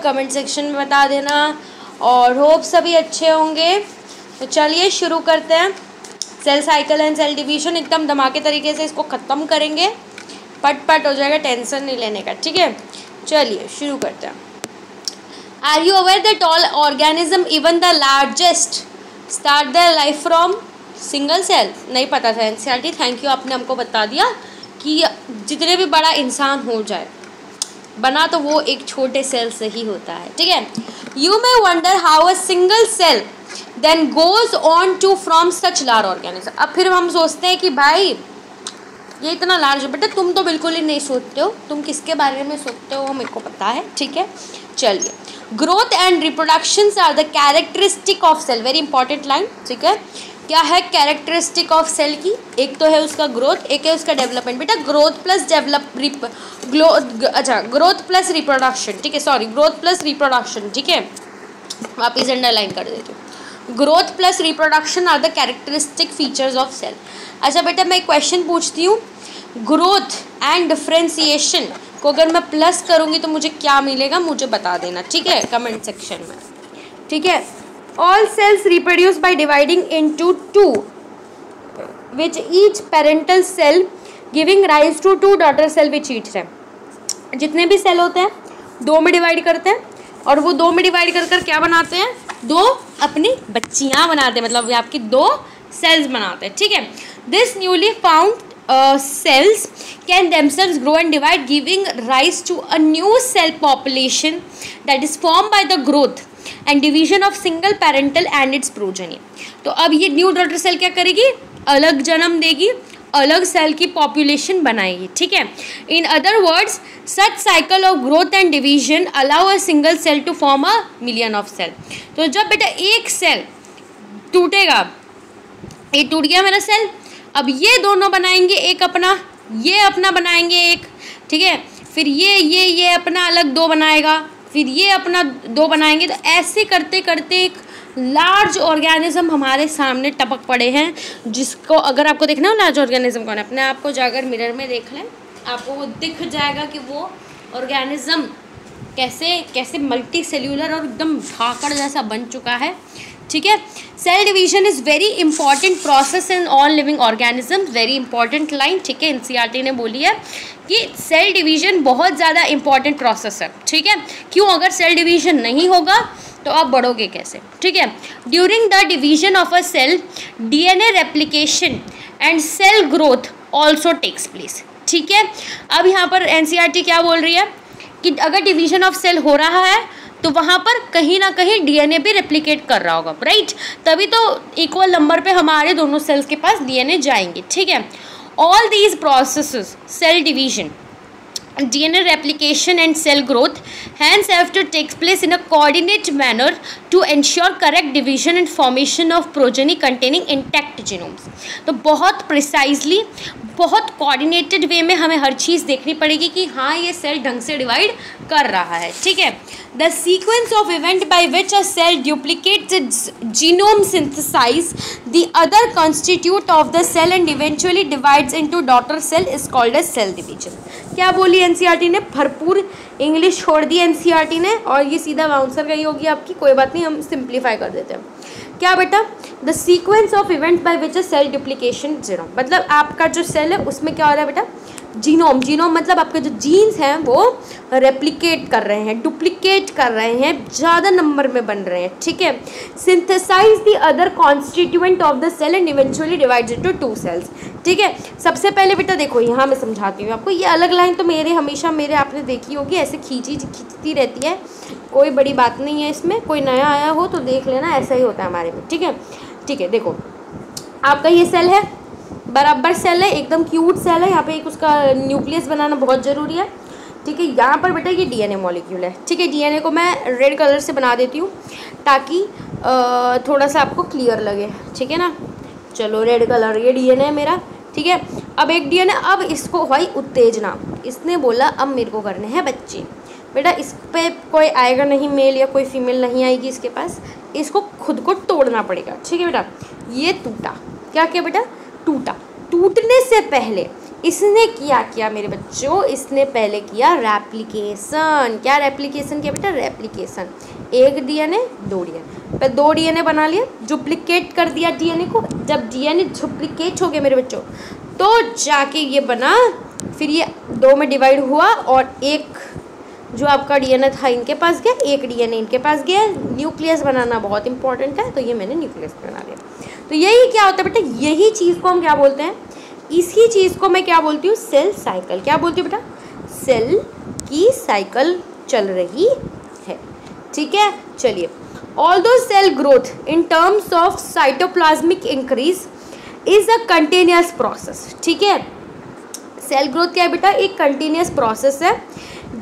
Comment section में बता देना और होप सभी अच्छे होंगे। तो चलिए शुरू करते हैं। Cell cycle and cell division एकदम धमाके तरीके से इसको ख़त्म करेंगे। पट पट हो जाएगा टेंशन नहीं लेने का, ठीक है? चलिए शुरू करते हैं। Are you aware that all organism even the largest start the life from single cell नहीं पता था एन थैंक यू आपने हमको बता दिया कि जितने भी बड़ा इंसान हो जाए बना तो वो एक छोटे सेल से ही होता है, ठीक है? You may wonder how a single cell then goes on to from such large organism अब फिर हम सोचते हैं कि भाई, ये इतना लार्ज बेटा, तुम तो बिल्कुल ही नहीं सोचते हो। तुम किसके बारे में सोचते हो मेरे को पता है, ठीक है? चलिए। Growth and reproduction are the characteristic of cell very important line ठीक है? क्या है कैरेक्टरिस्टिक ऑफ़ सेल की? एक तो है उसका ग्रोथ एक है उसका डेवलपमेंट बेटा ग्रोथ प्लस डेवलप रिप ग्लो अच्छा ग्रोथ प्लस रिप्रोडक्शन ठीक है सॉरी ग्रोथ प्लस रिप्रोडक्शन ठीक है? वापिस अंडरलाइन कर देती हूँ। Growth plus reproduction are the characteristic features of cell अच्छा बेटा, मैं एक क्वेश्चन पूछती हूँ। ग्रोथ एंड डिफ्रेंसीशन को अगर मैं प्लस करूँगी तो मुझे क्या मिलेगा? मुझे बता देना, ठीक है? कमेंट सेक्शन में। ठीक है? all cells reproduce by dividing to two, which each parental cell giving rise to two daughter cell which each है। जितने भी सेल होते हैं, दो में डिवाइड करते हैं, और वो दो में डिवाइड कर कर क्या बनाते हैं? दो अपनी बच्चियाँ बनाते हैं मतलब आपकी दो सेल्स बनाते हैं, ठीक है? This newly found cells can themselves grow and divide giving rise to a new cell population that is form by the growth and division of single parental and its progeny तो अब ये new daughter cell क्या करेगी? अलग जन्म देगी, अलग cell की पॉपुलेशन बनाएगी, ठीक है? In other words such cycle of growth and division allow a single cell to form a million of cell तो जब बेटा एक सेल टूटेगा, ये टूट गया मेरा सेल अब ये दोनों बनाएँगे एक अपना, ये अपना बनाएँगे एक, ठीक है? फिर ये ये ये अपना अलग दो बनाएगा फिर ये अपना दो बनाएँगे तो ऐसे करते करते एक लार्ज ऑर्गेनिज्म हमारे सामने टपक पड़े हैं, जिसको अगर आपको देखना हो लार्ज ऑर्गेनिज्म कौन है? अपने आप को जाकर मिरर में देख लें, आपको वो दिख जाएगा कि वो ऑर्गेनिज्म कैसे कैसे मल्टी सेल्यूलर और एकदम भाकड़ जैसा बन चुका है। ठीक है? Cell division is very important process in all living organism very important line ठीक है? एनसीईआरटी ने बोली है कि सेल डिवीज़न बहुत ज़्यादा इंपॉर्टेंट प्रोसेस है, ठीक है? क्यों? अगर सेल डिवीज़न नहीं होगा तो आप बढ़ोगे कैसे? ठीक है? During the division of a cell D DNA replication and cell growth also takes place ठीक है? अब यहाँ पर एनसीईआरटी क्या बोल रही है? कि अगर डिवीज़न ऑफ़ सेल हो रहा है तो वहाँ पर कहीं ना कहीं डीएनए भी रेप्लीकेट कर रहा होगा राइट तभी तो इक्वल नंबर पे हमारे दोनों सेल्स के पास डीएनए जाएँगे, ठीक है? All these process cell division a replication and cell growth hand to takes place in a coordinate manner to ensure correct division and formation of progeny containing intact genomes तो बहुत precisely बहुत coordinated वे में हमें हर चीज़ देखनी पड़ेगी कि हाँ ये सेल ढंग से डिवाइड कर रहा है, ठीक है? The sequence of event by which a cell duplicate genome synthesize the other constitute of the cell and eventually divides into daughter cell is called as cell division क्या बोली एनसीईआरटी ने? भरपूर इंग्लिश छोड़ दी एनसीईआरटी ने और ये सीधा bouncer गई होगी आपकी। कोई बात नहीं, हम सिंप्लीफाई कर देते हैं। क्या बेटा? The sequence of event by which a cell duplication zero मतलब आपका जो सेल है, उसमें क्या हो रहा है बेटा? जीनोम जीनोम मतलब आपके जो जीन्स हैं वो रेप्लिकेट कर रहे हैं डुप्लीकेट कर रहे हैं, ज़्यादा नंबर में बन रहे हैं, ठीक है? Synthesize the other constituent of the cell and eventually divide into two cells ठीक है? सबसे पहले बेटा देखो, यहाँ मैं समझाती हूँ आपको, ये अलग लाइन तो मेरे हमेशा मेरे आपने देखी होगी, ऐसे खींची, खींचती रहती है, कोई बड़ी बात नहीं है इसमें, कोई नया आया हो तो देख लेना, ऐसा ही होता है हमारे में, ठीक है? ठीक है, देखो, आपका ये सेल है बराबर सेल है, एकदम क्यूट सेल है, यहाँ पे एक उसका न्यूक्लियस बनाना बहुत ज़रूरी है। ठीक है, यहाँ पर बेटा ये डीएनए मॉलिक्यूल है। ठीक है डीएनए को मैं रेड कलर से बना देती हूँ, ताकि थोड़ा सा आपको क्लियर लगे। ठीक है ना? चलो रेड कलर ये डीएनए है मेरा। ठीक है, अब एक डीएनए अब इसको हुई उत्तेजना। इसने बोला, अब मेरे को करने हैं बच्चे। बेटा, इस पर कोई आएगा नहीं मेल या कोई फीमेल नहीं आएगी इसके पास। इसको खुद को तोड़ना पड़ेगा। ठीक है बेटा? ये टूटा क्या क्या बेटा? टूटा। टूटने से पहले इसने क्या किया मेरे बच्चों? इसने पहले किया रेप्लिकेशन क्या रेप्लिकेशन किया बेटा? रेप्लिकेशन एक डीएनए दो डीएनए पर दो डीएनए बना लिया डुप्लीकेट कर दिया डीएनए को। जब डीएनए डुप्लीकेट हो गया मेरे बच्चों तो जाके ये बना, फिर ये दो में डिवाइड हुआ और एक जो आपका डीएनए था इनके पास गया, एक डीएनए इनके पास गया। न्यूक्लियस बनाना बहुत इंपॉर्टेंट है तो ये मैंने न्यूक्लियस बना लिया। तो यही क्या होता है बेटा? यही चीज़ को हम क्या बोलते हैं? इसी चीज़ को मैं क्या बोलती हूँ? Cell cycle. क्या बोलती हूँ बेटा? सेल की साइकिल चल रही है। ठीक है? चलिए। Although cell growth in terms of cytoplasmic increase is a continuous process ठीक है? सेल ग्रोथ क्या है बेटा? एक कंटिन्यूस प्रोसेस है।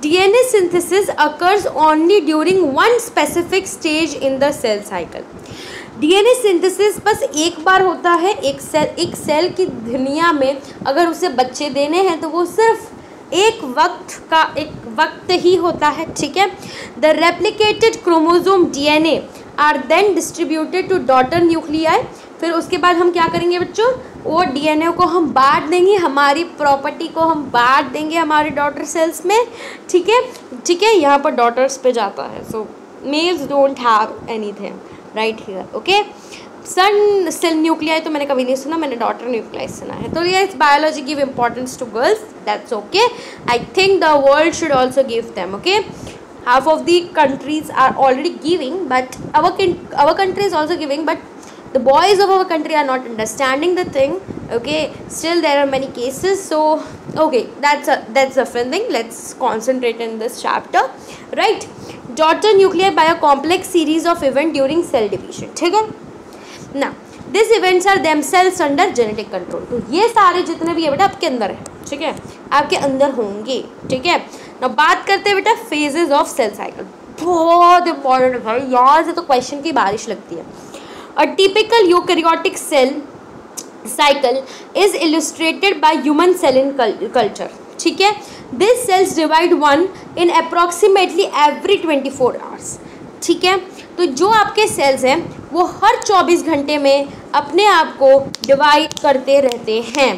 DNA synthesis occurs only during one specific stage in the cell cycle DNA synthesis बस एक बार होता है, एक सेल एक सेल की दुनिया में अगर उसे बच्चे देने हैं तो वो सिर्फ़ एक वक्त का, एक वक्त ही होता है, ठीक है? The replicated chromosome DNA are then distributed to daughter nuclei फिर उसके बाद हम क्या करेंगे बच्चों? वो डीएनए को हम बांट देंगे, हमारी प्रॉपर्टी को हम बांट देंगे हमारे डॉटर सेल्स में, ठीक है? ठीक है, यहाँ पर डॉटर्स पे जाता है so males don't have anything right here okay son cell nuclei तो मैंने कभी नहीं सुना, मैंने डॉटर न्यूक्लियाई सुना है। तो ये biology give importance to girls that's okay I think the world should also give them okay half of the countries are already giving but our our country is also giving, but the boys of our country are not understanding the thing okay still there are many cases so okay that's a that's a different thing let's concentrate in this chapter right daughter nuclei by a complex series of event during cell division ठीक है ना this events are them cells under genetic control तो ये सारे जितने भी है बेटा आपके अंदर है ठीक है आपके अंदर होंगे ठीक है ना बात करते हैं बेटा फेजेस ऑफ़ सेल साइकिल बहुत इंपॉर्टेंट है भाई यहाँ से तो क्वेश्चन की बारिश लगती है a typical eukaryotic cell cycle is illustrated by human cell in culture ठीक है? This cells divide one in approximately every twenty four hours ठीक है? तो जो आपके सेल्स हैं, वो हर चौबीस घंटे में अपने आप को डिवाइड करते रहते हैं।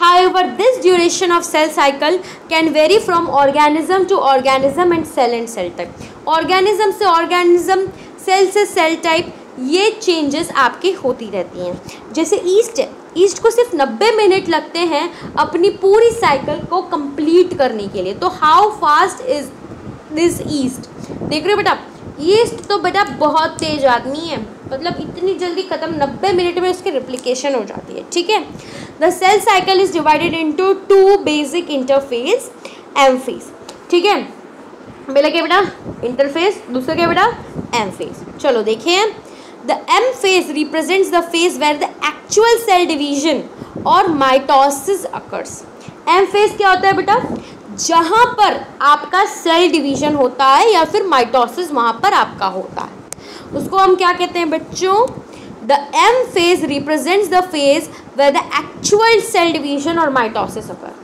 However this duration of cell cycle can vary from organism to organism and cell and cell type organism से ऑर्गेनिज्म सेल से सेल टाइप ये चेंजेस आपकी होती रहती हैं। जैसे ईस्ट ईस्ट को सिर्फ़ 90 मिनट लगते हैं अपनी पूरी साइकिल को कंप्लीट करने के लिए। तो how fast is this yeast देख रहे हो बेटा? ईस्ट तो बेटा बहुत तेज आदमी है। मतलब इतनी जल्दी ख़त्म 90 मिनट में उसकी रिप्लिकेशन हो जाती है, ठीक है? The cell cycle is divided into two basic interphase M phase ठीक है? पहले क्या बेटा? इंटरफेस दूसरा क्या बेटा? एम फेस चलो देखिए। The M phase represents the phase where the actual cell division or mitosis occurs M phase क्या होता है बेटा? जहाँ पर आपका सेल डिवीज़न होता है या फिर माइटोसिस वहाँ पर आपका होता है। उसको हम क्या कहते हैं बच्चों? The M phase represents the phase where the actual cell division or mitosis occur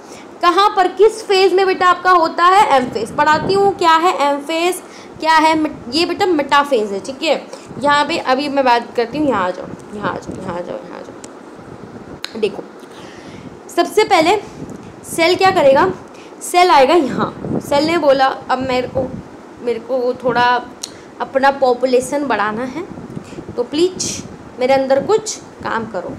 कहाँ पर? किस फ़ेज़ में बेटा आपका होता है? एम फ़ेज़ पढ़ाती हूँ क्या है एम फ़ेज़ क्या है? ये बेटा मेटाफेज है, ठीक है? यहाँ पे, अभी मैं बात करती हूँ, यहाँ आ जाओ, यहाँ आ जाओ, यहाँ आ जाओ, यहाँ आ जाओ। देखो, सबसे पहले सेल क्या करेगा? सेल आएगा यहाँ। सेल ने बोला, अब मेरे को मेरे को थोड़ा अपना पॉपुलेशन बढ़ाना है तो प्लीज़ मेरे अंदर कुछ काम करो।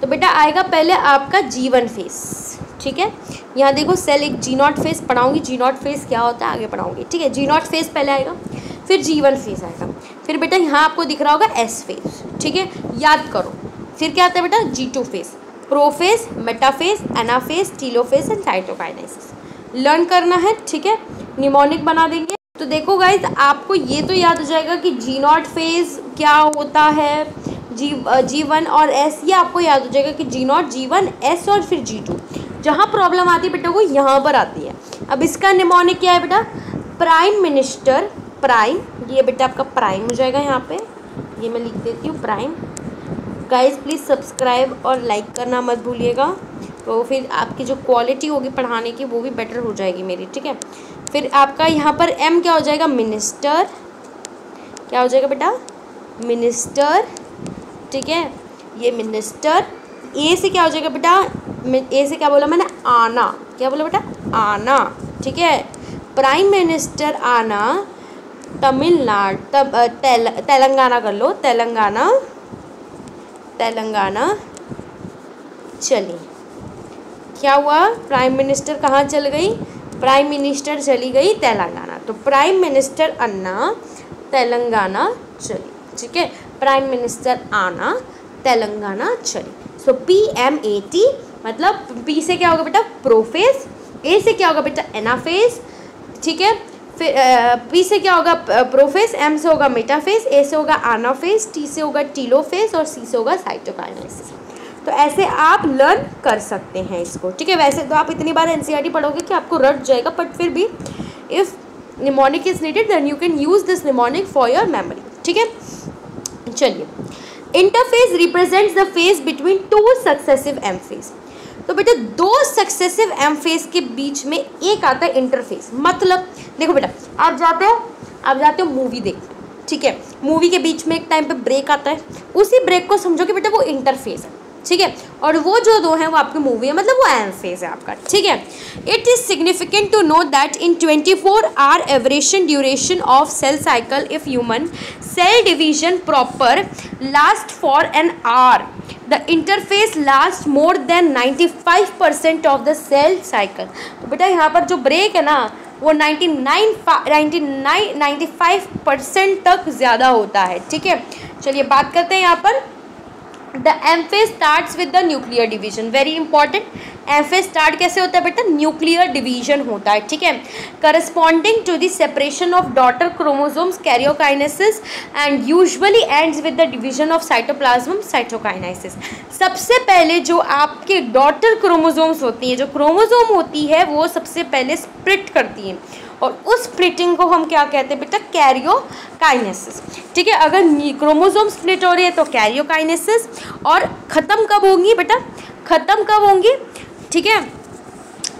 तो बेटा, आएगा पहले आपका जीवन फेस ठीक है? यहाँ देखो सेल एक जी नॉट फेस पढ़ाऊँगी जी नॉट फेस क्या होता है, आगे पढ़ाऊँगी, ठीक है? जी नॉट फेस पहले आएगा। फिर जीवन फ़ेज़ आएगा। फिर बेटा यहाँ आपको दिख रहा होगा एस फ़ेज़ ठीक है? याद करो। फिर क्या आता है बेटा? G two phase prophase metaphase anaphase telophase and cytokinesis learn करना है, ठीक है? निमोनिक बना देंगे। तो देखो गाइज़ आपको ये तो याद हो जाएगा कि जी नॉट फ़ेज़ क्या होता है? जी जी वन और एस ये आपको याद हो जाएगा कि G naught G one S और फिर जी टू जहाँ प्रॉब्लम आती है बेटा, वो यहाँ पर आती है। अब इसका निमोनिक क्या है बेटा? प्राइम मिनिस्टर प्राइम ये बेटा आपका प्राइम हो जाएगा यहाँ पे। ये मैं लिख देती हूँ प्राइम गाइज़ प्लीज़ सब्सक्राइब और लाइक करना मत भूलिएगा। तो फिर आपकी जो क्वालिटी होगी पढ़ाने की, वो भी बेटर हो जाएगी मेरी, ठीक है? फिर आपका यहाँ पर एम क्या हो जाएगा? मिनिस्टर क्या हो जाएगा बेटा? मिनिस्टर ठीक है? ये मिनिस्टर ए से क्या हो जाएगा बेटा? ए से क्या बोला मैंने? आना क्या बोला बेटा? आना ठीक है? प्राइम मिनिस्टर आना तमिलनाडु तब तेल, तेलंगाना कर लो तेलंगाना तेलंगाना। चली क्या हुआ? प्राइम मिनिस्टर कहाँ चल गई? प्राइम मिनिस्टर चली गई तेलंगाना। तो प्राइम मिनिस्टर अन्ना तेलंगाना चली। ठीक है? प्राइम मिनिस्टर आना तेलंगाना चली। So P M A T मतलब पी से क्या होगा बेटा? प्रोफेस ए से क्या होगा बेटा? एनाफेस ठीक है? फिर पी से क्या होगा? प्रोफेस एम से होगा मेटाफेस ए से होगा आनाफेस टी से होगा टीलोफेस और सी से होगा साइटोकाइनेसिस तो ऐसे आप लर्न कर सकते हैं इसको, ठीक है? वैसे तो आप इतनी बार एनसीआरटी पढ़ोगे कि आपको रट जाएगा बट फिर भी if mnemonic is needed then you can use this mnemonic for your memory ठीक है? चलिए interphase represents the phase between two successive M phase तो बेटा, दो सक्सेसिव एम फेस के बीच में एक आता है इंटरफेस मतलब देखो बेटा, आप जाते हो, आप जाते हो मूवी देख, ठीक है? मूवी के बीच में एक टाइम पे ब्रेक आता है, उसी ब्रेक को समझो कि बेटा वो इंटरफेस है। ठीक है? और वो जो दो हैं, वो आपकी मूवी है मतलब वो एम फ़ेज़ है आपका, ठीक है? It is significant to know that in twenty four hour average duration of cell cycle if human cell division proper last for an hour the interphase last more than ninety five percent of the cell cycle तो बेटा यहाँ पर जो break है ना, वो ninety nine ninety nine ninety five percent तक ज़्यादा होता है, ठीक है? चलिए बात करते हैं यहाँ पर। The M phase start with the nuclear division very important M phase start कैसे होता है बेटा? न्यूक्लियर डिवीज़न होता है, ठीक है? Corresponding to the separation of daughter chromosomes karyokinesis and usually ends with the division of cytoplasm cytokinesis सबसे पहले जो आपके डॉटर क्रोमोजोम्स होती हैं, जो क्रोमोजोम होती है, वो सबसे पहले स्प्रिट करती हैं। और उस स्प्लिटिंग को हम क्या कहते हैं? बेटा कैरियोकाइनेसिस ठीक है, अगर क्रोमोजोम स्प्लिट हो रही है तो कैरियोकाइनेसिस और ख़त्म कब होंगी बेटा? ख़त्म कब होंगी? ठीक है,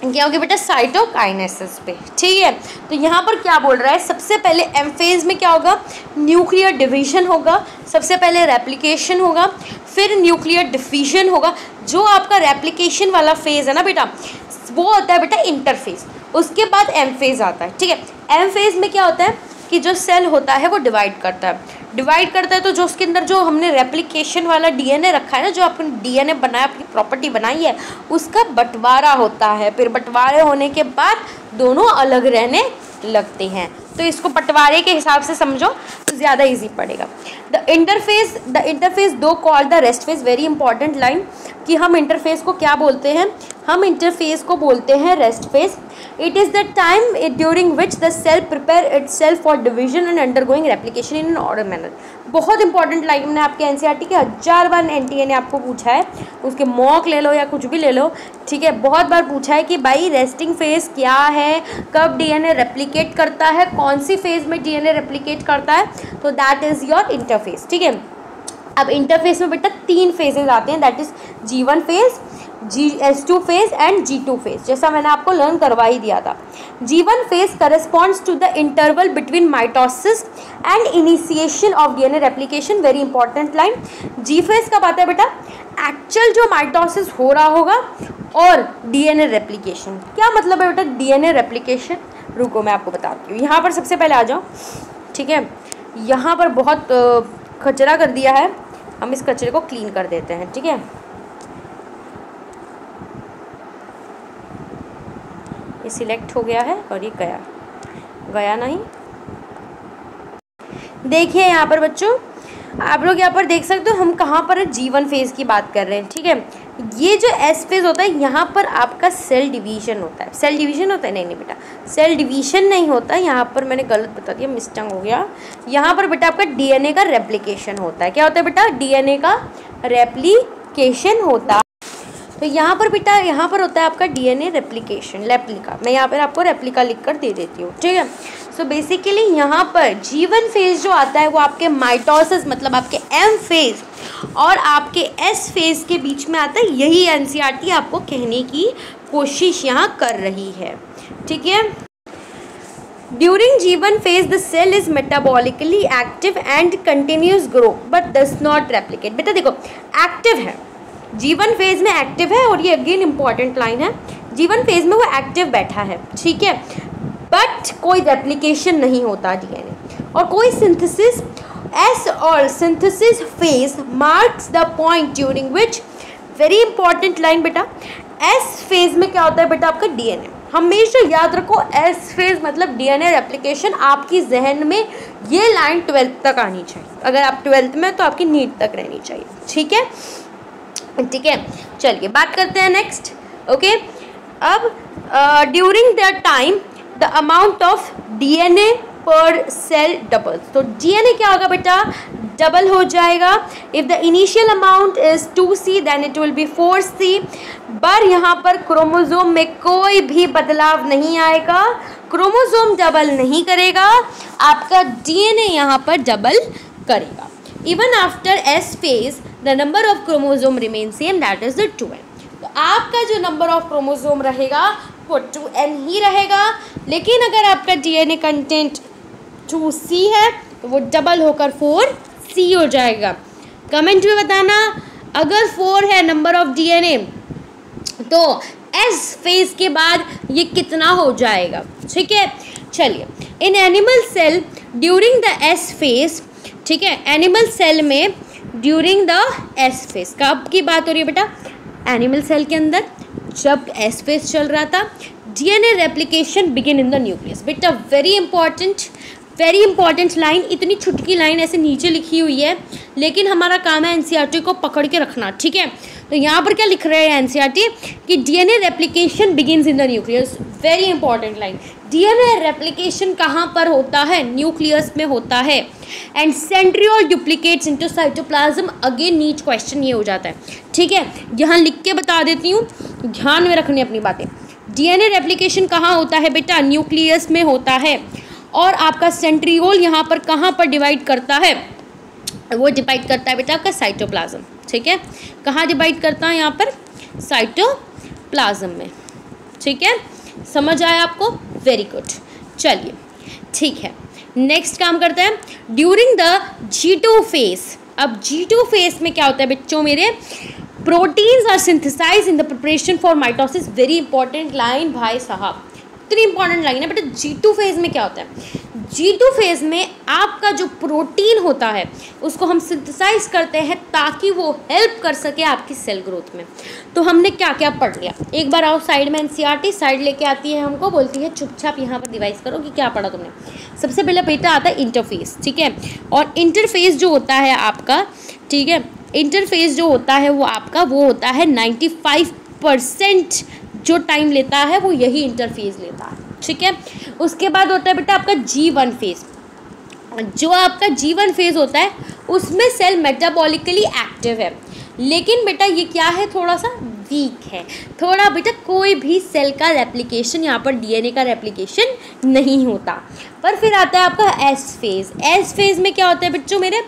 क्या होगी बेटा? साइटोकाइनेसिस पे। ठीक है तो यहाँ पर क्या बोल रहा है? सबसे पहले एम फ़ेज़ में क्या होगा? न्यूक्लियर डिवीज़न होगा। सबसे पहले रेप्लिकेशन होगा, फिर न्यूक्लियर डिफिजन होगा। जो आपका रेप्लिकेशन वाला फ़ेज़ है ना बेटा, वो होता है बेटा इंटरफेज उसके बाद एम फ़ेज़ आता है, ठीक है? एम फ़ेज़ में क्या होता है कि जो सेल होता है वो डिवाइड करता है। डिवाइड करता है तो जो उसके अंदर जो हमने रेप्लिकेशन वाला डीएनए रखा है ना, जो आपने डीएनए बनाया, अपनी प्रॉपर्टी बनाई है, उसका बंटवारा होता है। फिर बंटवारे होने के बाद दोनों अलग रहने लगते हैं। तो इसको बंटवारे के हिसाब से समझो तो ज़्यादा इजी पड़ेगा। The interphase the interphase though call the rest phase very important line कि हम इंटरफेस को क्या बोलते हैं? हम इंटरफेस को बोलते हैं rest phase it is the time during which the cell prepare itself for division and undergoing replication in order manner बहुत इंपॉर्टेंट लाइन ने आपके एन के हज़ार बार एनटीए ने आपको पूछा है। उसके मॉक ले लो या कुछ भी ले लो, ठीक है? बहुत बार पूछा है कि भाई रेस्टिंग फ़ेज़ क्या है? कब डीएनए रेप्लिकेट करता है? कौन सी फ़ेज़ में डीएनए रेप्लिकेट करता है? तो दैट इज़ योर इंटरफेस ठीक है? अब इंटरफेस में बेटा तीन फेजेज आते हैं that is G phase G S two phase and G two phase जैसा मैंने आपको लर्न करवा ही दिया था। G one phase corresponds to the interval between mitosis and initiation of DNA replication very important line G phase कब आता है बेटा? एक्चुअल जो माइटोसिस हो रहा होगा और डीएनए रेप्लिकेशन क्या मतलब है बेटा डीएनए रेप्लिकेशन रुको मैं आपको बताती हूँ। यहाँ पर सबसे पहले आ जाओ। ठीक है? यहाँ पर बहुत कचरा कर दिया है। हम इस कचरे को क्लीन कर देते हैं। ठीक है? ये सिलेक्ट हो गया है और ये गया। गया नहीं। देखिए यहाँ पर बच्चों, आप लोग यहाँ पर देख सकते हो हम कहाँ पर जीवन फ़ेज़ की बात कर रहे हैं, ठीक है? ये जो एस फ़ेज़ होता है, यहाँ पर आपका सेल डिवीज़न होता है। सेल डिवीज़न होता है? नहीं नहीं बेटा। सेल डिवीज़न नहीं होता। यहाँ पर मैंने गलत बता दिया मिस्टंग हो गया। यहाँ पर बेटा आपका डीएनए का रेप्लिकेशन होता है। क्या होता है बेटा? डीएनए का रेप्लीकेशन होता तो यहाँ पर बेटा, यहाँ पर होता है आपका डीएनए रेप्लिकेशन रेप्लिका मैं यहाँ पर आपको रेप्लिका लिख कर दे देती हूँ, ठीक है? सो बेसिकली यहाँ पर जीवन फ़ेज़ जो आता है वो आपके माइटोसिस मतलब आपके एम फ़ेज़ और आपके एस फ़ेज़ के बीच में आता है, यही एन e आपको कहने की कोशिश यहाँ कर रही है, ठीक है? During G one phase the cell is metabolically active and continuous grow but does not replicate बेटा देखो एक्टिव है जीवन फ़ेज़ में एक्टिव है और ये अगेन इंपॉर्टेंट लाइन है। जीवन फ़ेज़ में वो एक्टिव बैठा है, ठीक है? बट कोई रेप्लिकेशन नहीं होता डीएनए और कोई synthesis S or synthesis phase marks the point during which very important line बेटा एस फ़ेज़ में क्या होता है बेटा आपका डीएनए हमेशा याद रखो एस फ़ेज़ मतलब डीएनए रेप्लिकेशन आपकी जहन में ये लाइन ट्वेल्थ तक आनी चाहिए। अगर आप ट्वेल्थ में तो आपकी नीट तक रहनी चाहिए, ठीक है? ठीक है? चलिए, बात करते हैं नेक्स्ट ओके अब during the time the amount of DNA per cell double तो डीएनए क्या होगा बेटा? डबल हो जाएगा। If the initial amount is two C then it will be four C पर यहाँ पर क्रोमोजोम में कोई भी बदलाव नहीं आएगा। क्रोमोजोम डबल नहीं करेगा। आपका डीएनए यहाँ पर डबल करेगा। Even after S phase the number of chromosome remain same that is the two N तो आपका जो नंबर ऑफ़ क्रोमोजोम रहेगा, वो टू एन ही रहेगा। लेकिन अगर आपका डीएनए कंटेंट टू सी है तो वो डबल होकर फोर सी हो जाएगा। कमेंट में बताना, अगर फोर है नंबर ऑफ़ डीएनए तो एस फ़ेज़ के बाद ये कितना हो जाएगा? ठीक है? चलिए। In animal cell during the S phase ठीक है? एनिमल सेल में ड्यूरिंग द एस फेस कब की बात हो रही है बेटा? एनिमल सेल के अंदर, जब एस फेस चल रहा था DNA replication begin in the nucleus बेटा very important very important line इतनी छुटकी लाइन ऐसे नीचे लिखी हुई है, लेकिन हमारा काम है एनसीईआरटी को पकड़ के रखना, ठीक है? तो यहाँ पर क्या लिख रहे हैं एनसीईआरटी कि DNA replication begins in the nucleus very important line DNA replication कहाँ पर होता है? न्यूक्लियस में होता है. And centriole duplicates into cytoplasm again nice question ये हो जाता है. ठीक है? यहाँ लिख के बता देती हूँ. ध्यान में रखनी अपनी बातें. डीएनए रेप्लिकेशन कहाँ होता है बेटा? न्यूक्लियस में होता है. और आपका सेंट्रियोल यहाँ पर कहाँ पर डिवाइड करता है? वो डिवाइड करता है बेटा आपका साइटोप्लाज्म ठीक है? कहाँ डिवाइड करता है यहाँ पर? साइटोप्लाज्म में, ठीक है? समझ आया आपको? वेरी गुड चलिए, ठीक है। नेक्स्ट काम करते हैं। During the G two phase अब जी टू फेस में क्या होता है बच्चों मेरे? Proteins are synthesize in the preparation for mitosis very important line भाई साहब। इतनी इंपॉर्टेंट लाइन है बेटा जी टू फ़ेज़ में क्या होता है? जी टू फ़ेज़ में आपका जो प्रोटीन होता है, उसको हम सिंथेसाइज करते हैं ताकि वो हेल्प कर सके आपकी सेल ग्रोथ में। तो हमने क्या क्या पढ़ लिया? एक बार आओ साइड में एनसीईआरटी साइड लेके आती है हमको, बोलती है, चुपचाप यहाँ पर डिवाइस करो कि क्या पढ़ा तुमने? सबसे पहले बेटा आता है इंटरफेस ठीक है? और इंटरफेस जो होता है आपका, ठीक है? इंटरफेस जो होता है वो आपका, वो होता है नाइन्टी फाइव परसेंट जो टाइम लेता है, वो यही इंटरफेज लेता है। ठीक है? उसके बाद होता है बेटा आपका जी वन फ़ेज़ जो आपका जी वन फ़ेज़ होता है, उसमें सेल मेटाबॉलिकली एक्टिव है। लेकिन बेटा ये क्या है? थोड़ा सा वीक है। थोड़ा बेटा कोई भी सेल का रेप्लिकेशन यहाँ पर डीएनए का रेप्लिकेशन नहीं होता। पर फिर आता है आपका एस फ़ेज़ एस फ़ेज़ में क्या होता है बच्चों मेरे?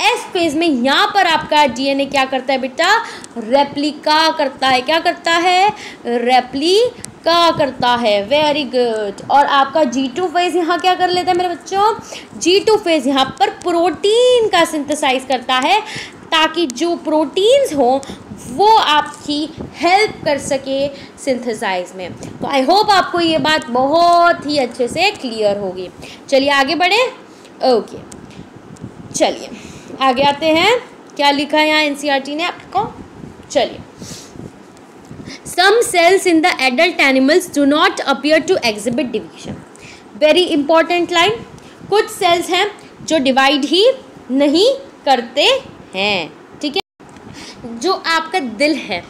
एस फ़ेज़ में यहाँ पर आपका डीएनए क्या करता है बेटा? रेप्लिका करता है। क्या करता है? रेप्लिका करता है। वेरी गुड और आपका जी टू फ़ेज़ यहाँ क्या कर लेता है मेरे बच्चों? जी टू फ़ेज़ यहाँ पर प्रोटीन का सिंथेसाइज करता है ताकि जो प्रोटीन्स हो, वो आपकी हेल्प कर सके सिंथेसाइज में। तो आई होप आपको ये बात बहुत ही अच्छे से क्लियर होगी। चलिए आगे बढ़े। ओके चलिए। आगे आते हैं। क्या लिखा है यहाँ एन ने आपको? चलिए। Some cells in the adult animals do not appear to exhibit division very important line कुछ सेल्स हैं जो डिवाइड ही नहीं करते है। जो आपका दिल है।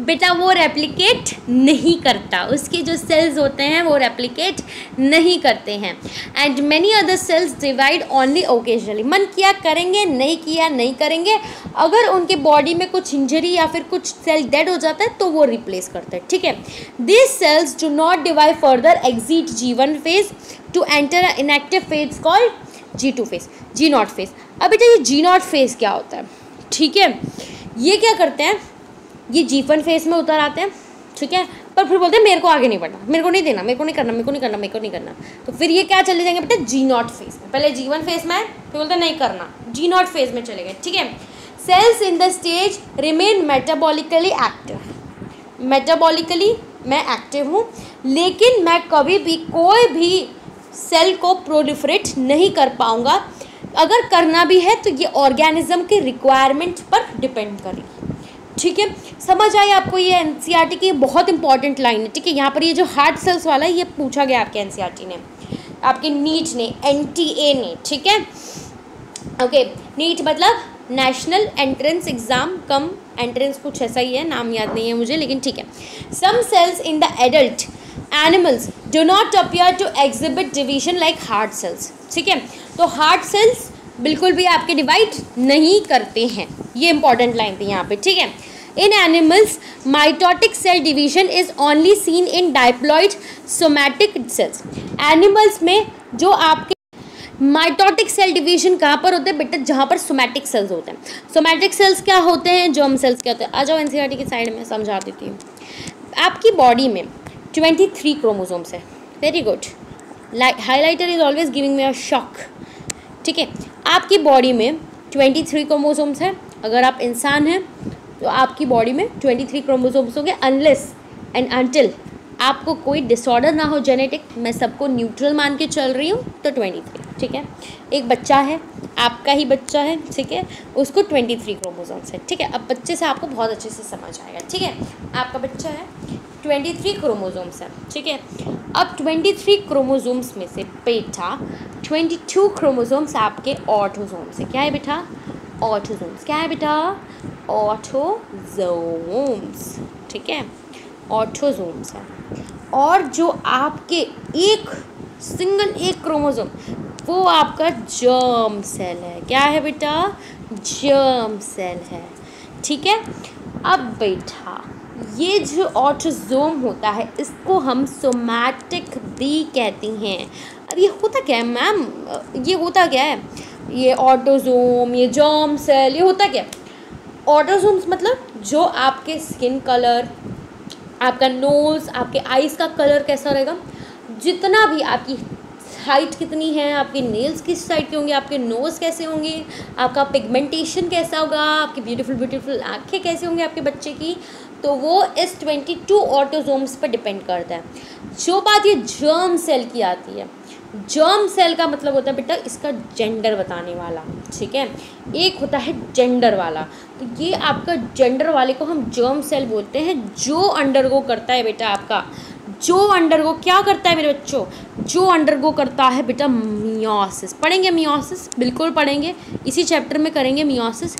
बेटा, वो रेप्लिकेट नहीं करता। उसके जो सेल्स होते हैं, वो रेप्लिकेट नहीं करते हैं। And many other cells divide only occasionally मन किया करेंगे, नहीं किया नहीं करेंगे। अगर उनके बॉडी में कुछ इंजरी या फिर कुछ सेल डेड हो जाता है तो वो रिप्लेस करते हैं। ठीक है? This cells do not divide further exit G one phase to enter inactive phase called G two phase G naught phase अब बेटा, ये जी नॉट फ़ेज़ क्या होता है? ठीक है? ये क्या करते हैं? ये जीवन फेस में उतर आते हैं, ठीक है? पर फिर बोलते हैं, मेरे को आगे नहीं बढ़ना, मेरे को नहीं देना, मेरे को नहीं करना, मेरे को नहीं करना, मेरे को नहीं करना। तो फिर ये क्या चले जाएँगे? बेटा जी नॉट फेस में। पहले जीवन फेस में फिर बोलते हैं नहीं करना। जी नॉट फेस में चले गए, ठीक है? Cells in the stage remain metabolically active metabolically मैं एक्टिव हूँ, लेकिन मैं कभी भी कोई भी सेल को प्रोलिफरेट नहीं कर पाऊँगा। अगर करना भी है तो ये ऑर्गेनिज्म के रिक्वायरमेंट पर डिपेंड करेगी ठीक है? समझ आई आपको ये एन e की? बहुत इंपॉर्टेंट लाइन है। ठीक है? यहाँ पर ये जो हार्ट सेल्स वाला है, ये पूछा गया आपके एन e ने। आपके नीट ने एन टी ए ने। ठीक है? ओके नीट मतलब national entrance exam cum entrance कुछ ऐसा ही है, नाम याद नहीं है मुझे, लेकिन ठीक है। Some cells in the adult animals do not appear to exhibit division like heart cells ठीक है? तो हार्ट सेल्स बिल्कुल भी आपके डिवाइड नहीं करते हैं। ये इंपॉर्टेंट लाइन थी यहाँ पे, ठीक है? In animals mitotic cell division is only seen in diploid somatic cells animals में जो आपके माइटोटिक सेल डिवीज़न कहाँ पर होते हैं बेटा? जहाँ पर सोमैटिक सेल्स होते हैं। सोमैटिक सेल्स क्या होते हैं? जर्म सेल्स क्या होते हैं? आ जाओ एन की साइड में, समझा देती हूँ। आपकी बॉडी में ट्वेंटी थ्री क्रोमोजोम्स है very good highlighter is always giving me a shock ठीक है? आपकी बॉडी में ट्वेंटी थ्री क्रोमोजोम्स हैं। अगर आप इंसान हैं तो आपकी बॉडी में ट्वेंटी थ्री क्रोमोजोम्स होंगे अनलेस एंड अनटिल आपको कोई डिसऑर्डर ना हो जेनेटिक मैं सबको न्यूट्रल मान के चल रही हूँ तो ट्वेंटी थ्री ठीक है? एक बच्चा है आपका ही बच्चा है, ठीक है? उसको ट्वेंटी थ्री क्रोमोजोम्स है, ठीक है? अब बच्चे से आपको बहुत अच्छे से समझ आएगा, ठीक है? आपका बच्चा है ट्वेंटी थ्री क्रोमोजोम्स है, ठीक है? अब ट्वेंटी थ्री क्रोमोजोम्स में से बेटा ट्वेंटी टू क्रोमोजोम्स आपके ऑटोजोम्स है। क्या है बेटा? ऑटोजोम्स क्या है बेटा? ऑटोजोम्स ठीक है? ऑटोजोम्स है। और जो आपके एक सिंगल एक क्रोमोजोम वो आपका जर्म सेल है। क्या है बेटा? जर्म सेल है। ठीक है? अब बेटा, ये जो ऑटोजोम होता है, इसको हम सोमैटिक दी कहती हैं। अब ये होता क्या है मैम ये होता क्या है? ये ऑटोजोम ये जर्म सेल ये होता क्या है? ऑटोजोम्स मतलब जो आपके स्किन कलर आपका नोज़ आपके आइज़ का कलर कैसा रहेगा? जितना भी आपकी हाइट कितनी है, आपके नेल्स किस साइड के होंगे, आपके नोज़ कैसे होंगे, आपका पिगमेंटेशन कैसा होगा, आपकी ब्यूटीफुल ब्यूटीफुल आँखें कैसे होंगे आपके बच्चे की तो वो इस ट्वेंटी टू ऑटोजोम्स पर डिपेंड करता है। जो बात ये जर्म सेल की आती है जर्म सेल का मतलब होता है बेटा इसका जेंडर बताने वाला, ठीक है? एक होता है जेंडर वाला तो ये आपका जेंडर वाले को हम जर्म सेल बोलते हैं, जो अंडरगो करता है बेटा आपका। जो अंडरगो क्या करता है मेरे बच्चों? जो अंडरगो करता है बेटा मियोसिस पढ़ेंगे मियोसिस बिल्कुल पढ़ेंगे। इसी चैप्टर में करेंगे मियोसिस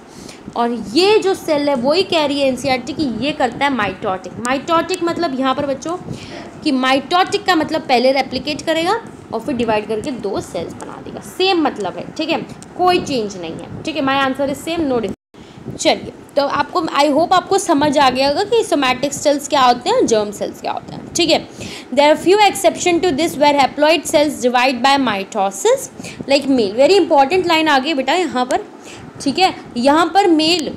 और ये जो सेल है, वही कह रही है एनसीईआरटी की ये करता है माइटोटिक माइटोटिक मतलब यहाँ पर बच्चों, कि माइटोटिक का मतलब पहले रेप्लिकेट करेगा और फिर डिवाइड करके दो सेल्स बना देगा। सेम मतलब है, ठीक है? कोई चेंज नहीं है, ठीक है? My answer is same no difference चलिए। तो आपको आई होप आपको समझ आ गया होगा कि सोमैटिक सेल्स क्या होते हैं जर्म सेल्स क्या होते हैं, ठीक है? There are few exception to this where haploid cells divide by mitosis like male very important line आ गई बेटा यहाँ पर, ठीक है? यहाँ पर मेल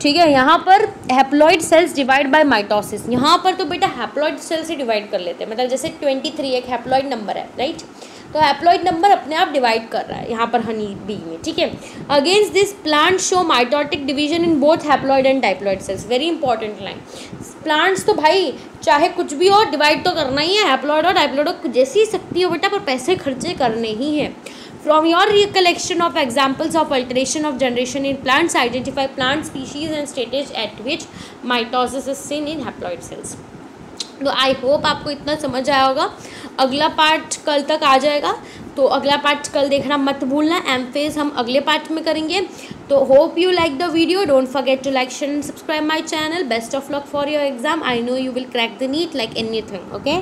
ठीक है? यहाँ पर haploid cells divide by mitosis यहाँ पर तो बेटा हैप्लॉइड सेल से डिवाइड कर लेते हैं। मतलब जैसे ट्वेंटी थ्री एक हैप्लॉइड नंबर है राइट तो हैप्लॉइड नंबर अपने आप डिवाइड कर रहा है यहाँ पर हनी बी में ठीक है? Against this plant show mitotic division in both haploid and diploid cells very important line plants तो भाई चाहे कुछ भी हो डिवाइड तो करना ही है हैप्लॉइड और डाइप्लॉइड जैसी शक्ति हो बेटा पर पैसे खर्चे करने ही हैं। From your recollection of examples of alteration of generation in plants, identify plant species and stage at which mitosis is seen cells. तो आई होप आपको इतना समझ आया होगा। अगला पार्ट कल तक आ जाएगा। तो अगला पार्ट कल देखना मत भूलना। एम फ़ेज़ हम अगले पार्ट में करेंगे। तो hope you like the video don't forget to like share and subscribe my channel best of luck for your exam I know you will crack the NEET like anything okay